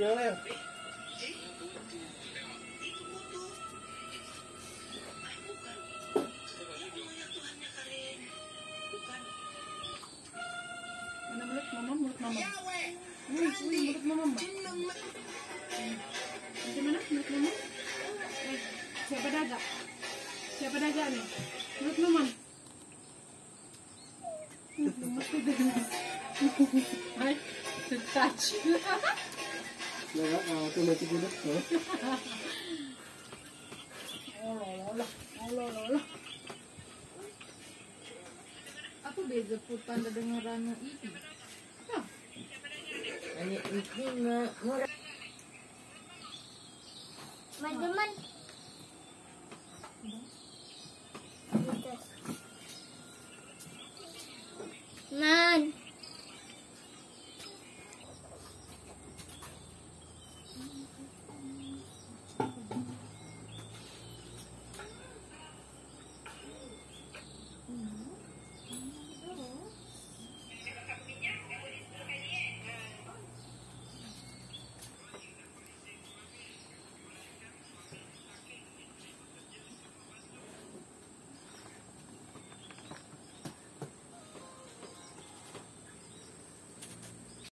yang lain. Mana mulut mama, mulut mama. Wih, mulut mama, Mbak. Bagaimana mulut mama? Eh, siapa daga? Siapa daga nih? Mulut mama. Ay, to touch. Apa beza food panda dengan rana ini? Ini mah murah. Teman-teman.